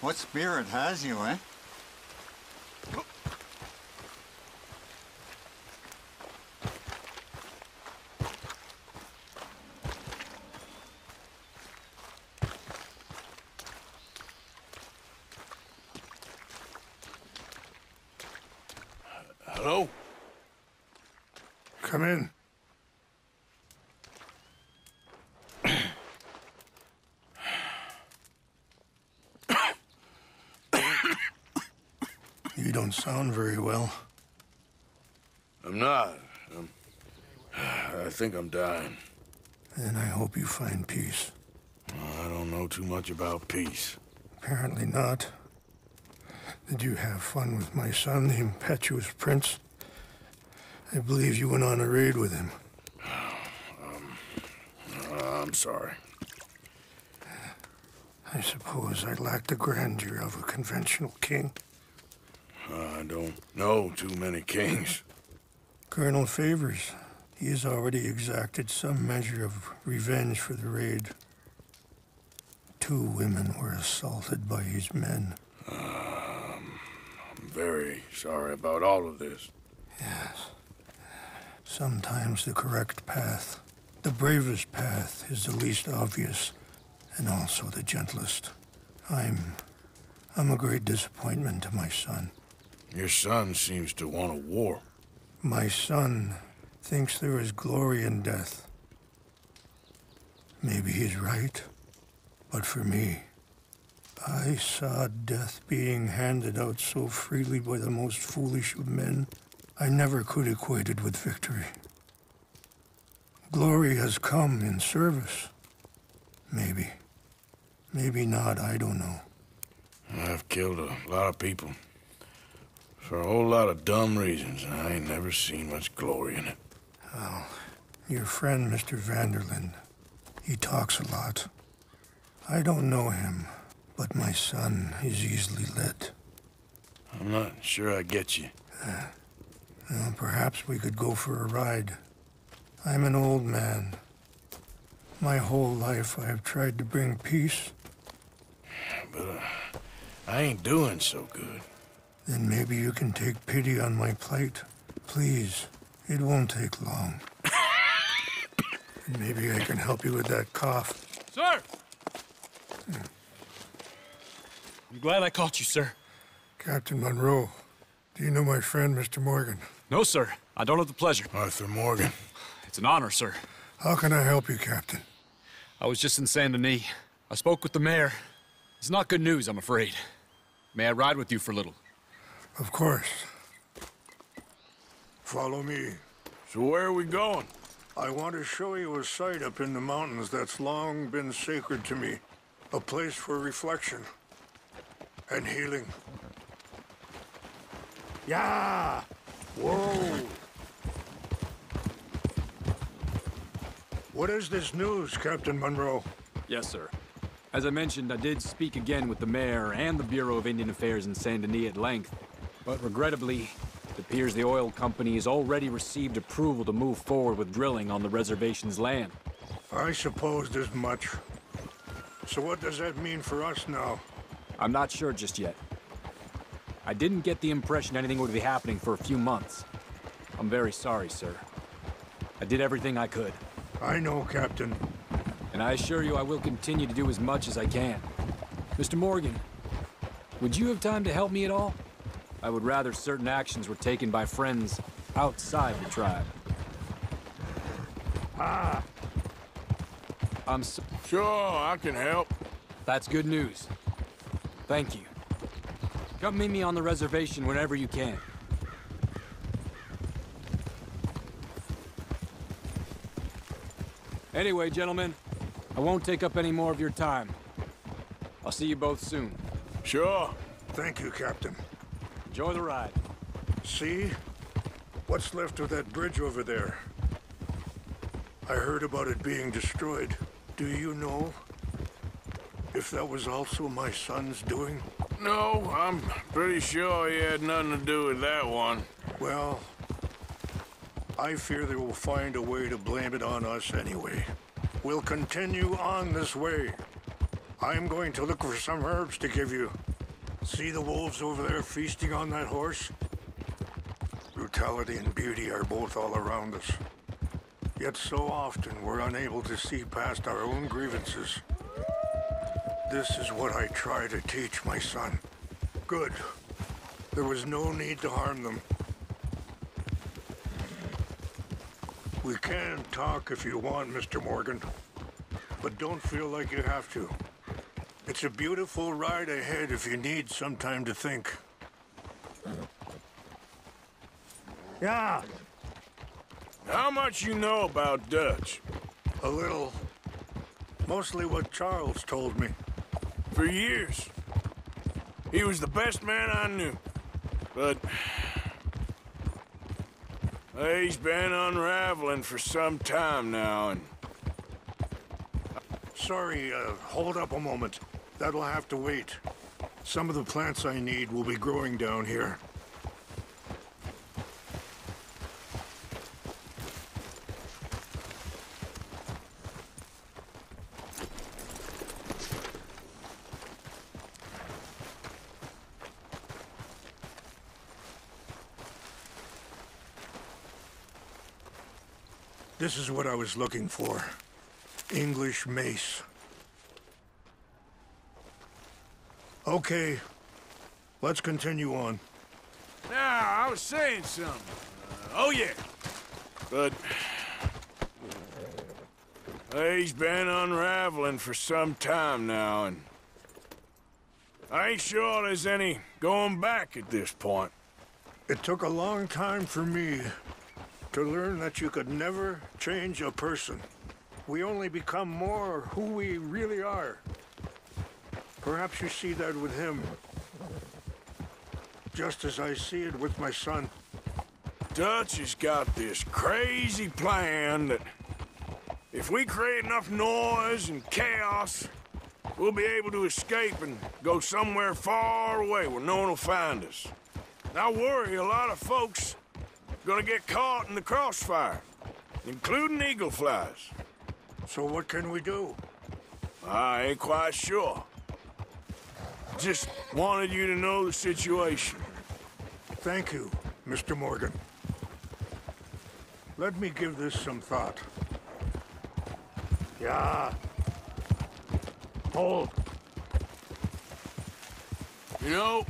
What spirit has you, eh? Hello? Come in. you don't sound very well. I'm not. I'm... I think I'm dying. And I hope you find peace. I don't know too much about peace. Apparently not. Did you have fun with my son, the impetuous prince? I believe you went on a raid with him. Uh, I'm sorry. I suppose I lack the grandeur of a conventional king. I don't know too many kings. Colonel Favors, he has already exacted some measure of revenge for the raid. Two women were assaulted by his men. Um, I'm very sorry about all of this. Yes. Sometimes the correct path, the bravest path, is the least obvious and also the gentlest. I'm. I'm a great disappointment to my son. Your son seems to want a war. My son thinks there is glory in death. Maybe he's right, but for me, I saw death being handed out so freely by the most foolish of men, I never could equate it with victory. Glory has come in service. Maybe. Maybe not, I don't know. I've killed a lot of people. For a whole lot of dumb reasons, and I ain't never seen much glory in it. Well, your friend, Mr. van der Linde, he talks a lot. I don't know him, but my son is easily led. I'm not sure I get you. Well, perhaps we could go for a ride. I'm an old man. My whole life I have tried to bring peace. But uh, I ain't doing so good. Then maybe you can take pity on my plight. Please, it won't take long. maybe I can help you with that cough. Sir! I'm glad I caught you, sir. Captain Monroe, do you know my friend, Mr. Morgan? No, sir. I don't have the pleasure. Arthur Morgan. It's an honor, sir. How can I help you, Captain? I was just in Saint Denis. I spoke with the mayor. It's not good news, I'm afraid. May I ride with you for a little? Of course. Follow me. So where are we going? I want to show you a site up in the mountains that's long been sacred to me. A place for reflection and healing. Yeah! Whoa! What is this news, Captain Monroe? Yes, sir. As I mentioned, I did speak again with the mayor and the Bureau of Indian Affairs in Saint Denis at length. But regrettably, it appears the oil company has already received approval to move forward with drilling on the reservation's land. I supposed as much. So what does that mean for us now? I'm not sure just yet. I didn't get the impression anything would be happening for a few months. I'm very sorry, sir. I did everything I could. I know, Captain. And I assure you I will continue to do as much as I can. Mr. Morgan, would you have time to help me at all? I would rather certain actions were taken by friends outside the tribe. Ah, I'm so Sure, I can help. That's good news. Thank you. Come meet me on the reservation whenever you can. Anyway, gentlemen, I won't take up any more of your time. I'll see you both soon. Sure. thank you, Captain. Enjoy the ride. See? What's left of that bridge over there? I heard about it being destroyed. Do you know if that was also my son's doing? No, I'm pretty sure he had nothing to do with that one. Well, I fear they will find a way to blame it on us anyway. We'll continue on this way. I'm going to look for some herbs to give you. See the wolves over there feasting on that horse? Brutality and beauty are both all around us. Yet so often we're unable to see past our own grievances. This is what I try to teach my son. Good. There was no need to harm them. We can talk if you want, Mr. Morgan. But don't feel like you have to. It's a beautiful ride ahead if you need some time to think. Yeah, How much you know about Dutch? a little. Mostly what Charles told me. For years. He was the best man I knew. But... He's been unraveling for some time now, and Sorry, uh, hold up a moment. That'll have to wait. Some of the plants I need will be growing down here. This is what I was looking for. English mace. Okay, let's continue on. Now, I was saying something. Uh, oh, yeah. But... He's been unraveling for some time now, and... I ain't sure there's any going back at this point. It took a long time for me to learn that you could never change a person. We only become more who we really are. Perhaps you see that with him. Just as I see it with my son. Dutch has got this crazy plan that if we create enough noise and chaos, we'll be able to escape and go somewhere far away where no one will find us. And I worry a lot of folks are gonna get caught in the crossfire, including eagle flies. So what can we do? I ain't quite sure. Just wanted you to know the situation. Thank you, Mr. Morgan. Let me give this some thought. Yeah. Hold. You know,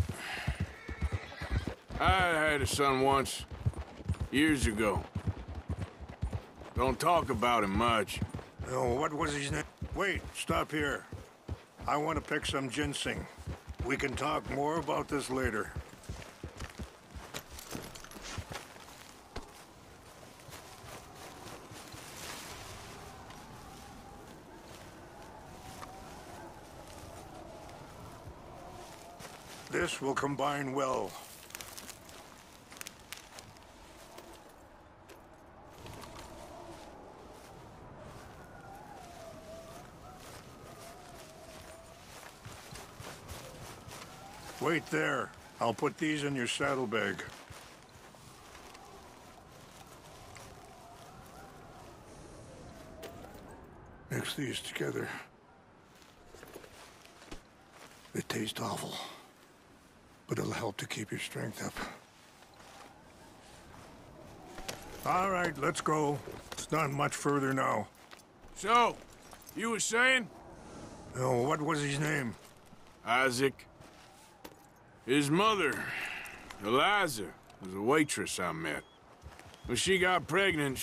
I had a son once, years ago. Don't talk about him much. Oh, what was his name? Wait, stop here. I want to pick some ginseng. We can talk more about this later. This will combine well. Wait there. I'll put these in your saddlebag. Mix these together. They taste awful, but it'll help to keep your strength up. All right, let's go. It's not much further now. So, you were saying? Oh, what was his name? Isaac. His mother, Eliza, was a waitress I met. When she got pregnant,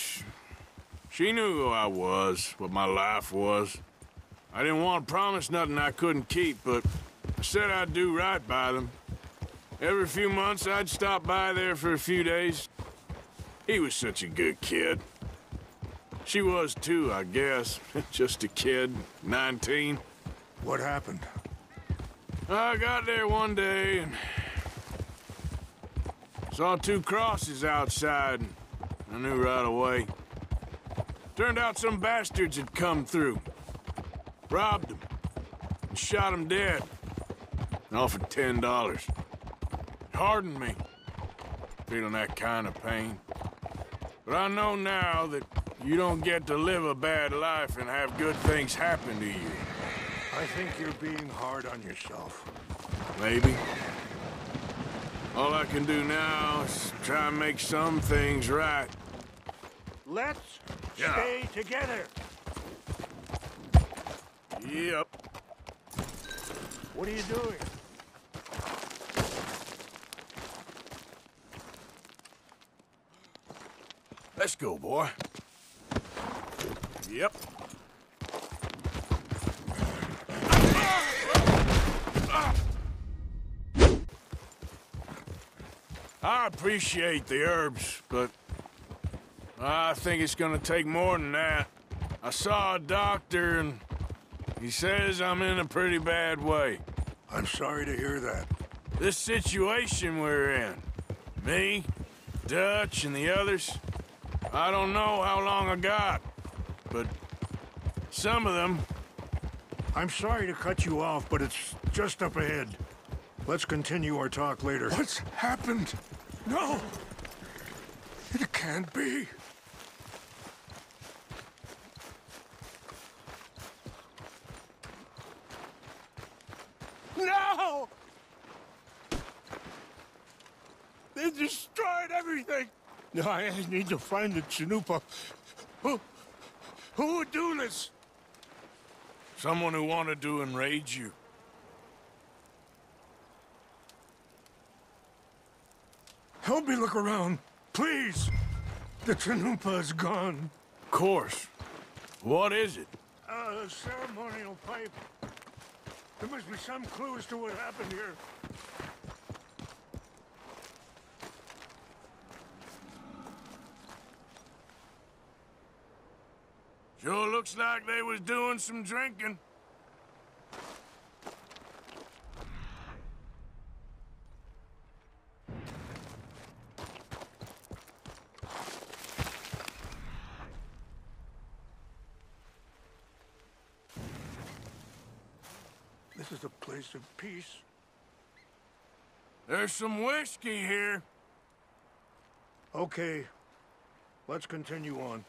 she knew who I was, what my life was. I didn't want to promise nothing I couldn't keep, but I said I'd do right by them. Every few months, I'd stop by there for a few days. He was such a good kid. She was too, I guess. Just a kid, 19. What happened? I got there one day and saw two crosses outside. And I knew right away. Turned out some bastards had come through, robbed them, and shot them dead. And offered ten dollars. Hardened me, feeling that kind of pain. But I know now that you don't get to live a bad life and have good things happen to you. I think you're being hard on yourself. maybe. All I can do now is try and make some things right. Let's Yeah. stay together. Yep. What are you doing? Let's go, boy. Yep. I appreciate the herbs, but I think it's gonna take more than that. I saw a doctor and he says I'm in a pretty bad way. I'm sorry to hear that. This situation we're in, me, Dutch, and the others, I don't know how long I got, but some of them, I'm sorry to cut you off, but it's just up ahead. Let's continue our talk later. What's happened? No! It can't be. No! They destroyed everything! No, I need to find the Chanupa. Who, who would do this? someone who wanted to enrage you. Help me look around, please. The Chanupa is gone. Of course. What is it? Uh, a ceremonial pipe. There must be some clue as to what happened here. Sure looks like they was doing some drinking. This is a place of peace. There's some whiskey here. Okay, let's continue on.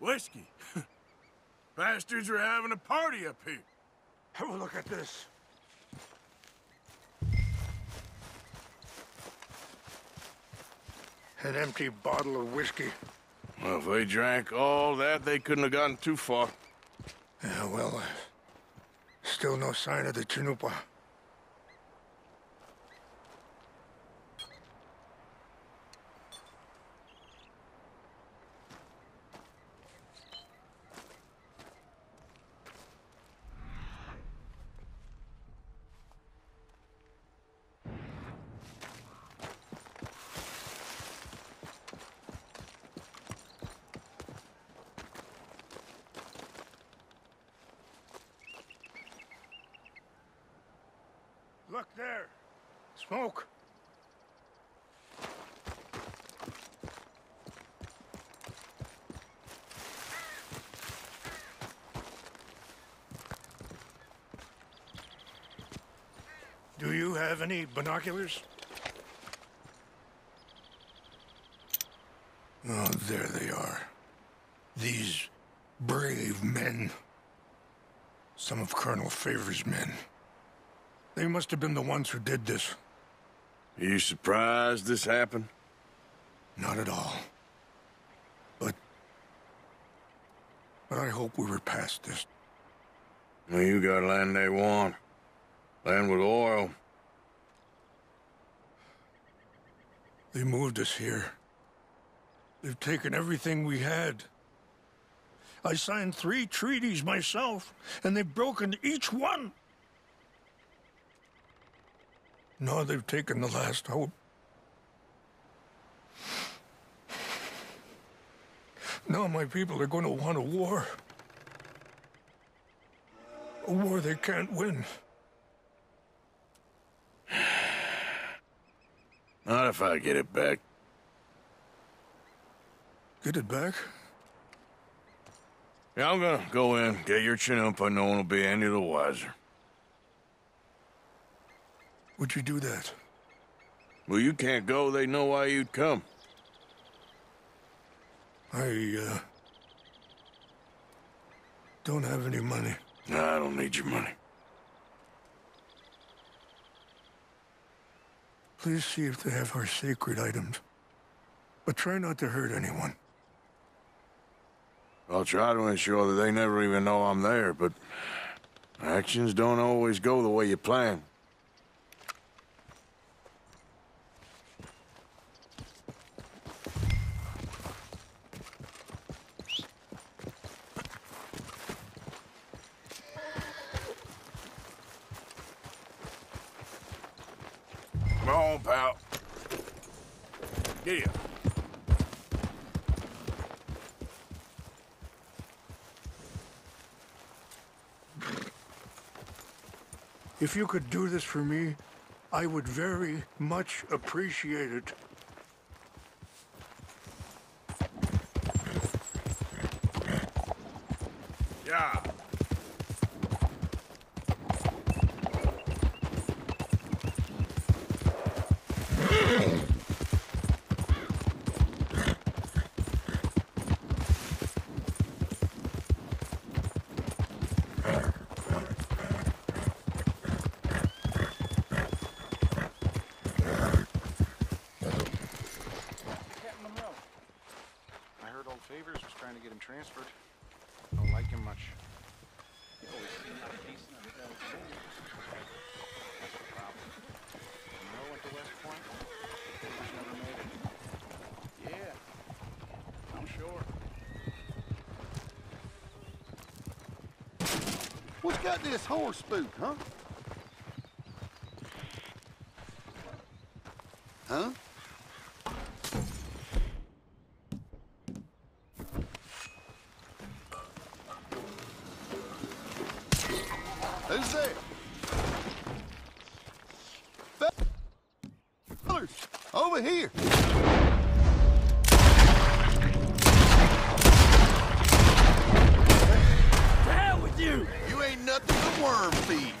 Whiskey. Bastards are having a party up here. Have a look at this. An empty bottle of whiskey. Well, if they drank all that, they couldn't have gotten too far. Yeah, well, uh, still no sign of the Chanupa. Look there. Smoke. Do you have any binoculars? Oh, there they are. These brave men. Some of Colonel Favor's men. They must have been the ones who did this. Are you surprised this happened? Not at all. But... But I hope we were past this. Well, you got land they want. Land with oil. They moved us here. They've taken everything we had. I signed three treaties myself, and they've broken each one. Now they've taken the last hope. Now my people are going to want a war. A war they can't win. Not if I get it back. Get it back? Yeah, I'm gonna go in, get your Chanupa, no one will be any the wiser. Would you do that? Well, you can't go, they know why you'd come. I, uh... Don't have any money. Nah, I don't need your money. Please see if they have our sacred items. But try not to hurt anyone. I'll try to ensure that they never even know I'm there, but actions don't always go the way you plan. Come on, pal. Get here. If you could do this for me, I would very much appreciate it. Favors was trying to get him transferred. Don't like him much. That's the problem. West Point. Favors never made it. Yeah, I'm sure. What's got this horse spook, huh? Huh? Over here. You ain't nothing but worm feed.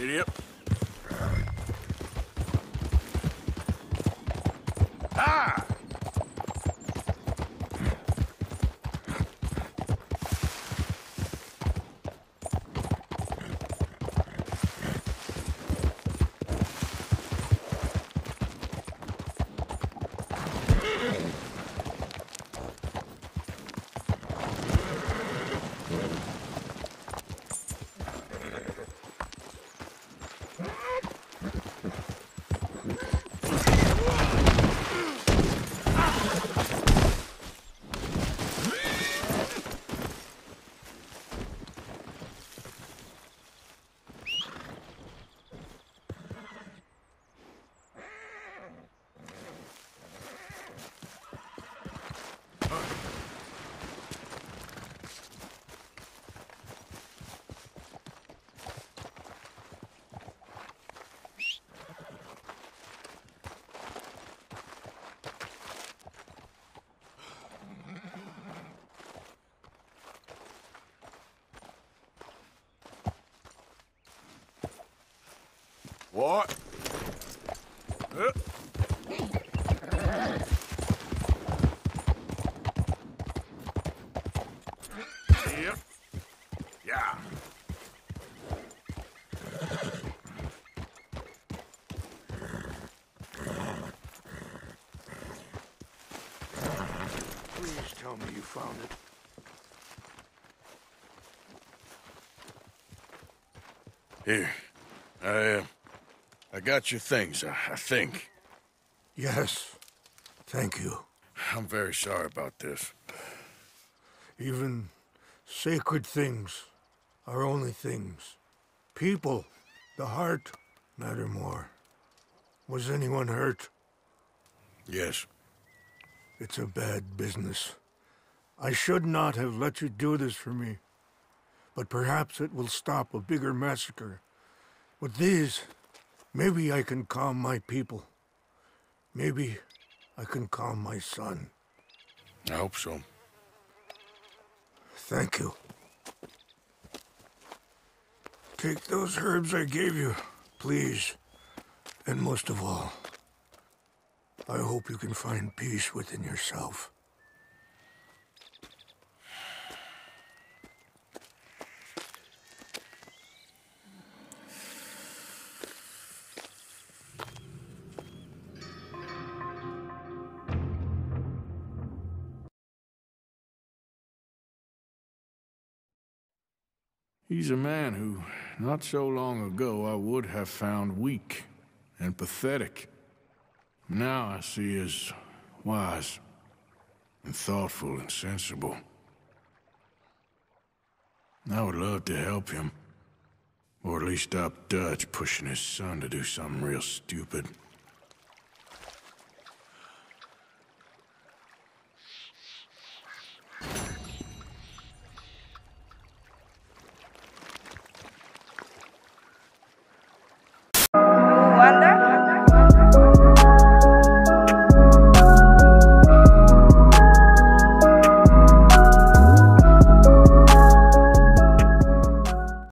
Yep. Ah! What? Uh. Yep. Yeah. Please tell me you found it. Here. I, uh, I got your things, I, I think. Yes. Thank you. I'm very sorry about this. Even sacred things are only things. People, the heart, matter more. Was anyone hurt? Yes. It's a bad business. I should not have let you do this for me. But perhaps it will stop a bigger massacre. With these, maybe I can calm my people. Maybe I can calm my son. I hope so. Thank you. Take those herbs I gave you, please. And most of all, I hope you can find peace within yourself. He's a man who, not so long ago, I would have found weak and pathetic. Now I see as wise and thoughtful and sensible. I would love to help him. Or at least stop Dutch pushing his son to do something real stupid.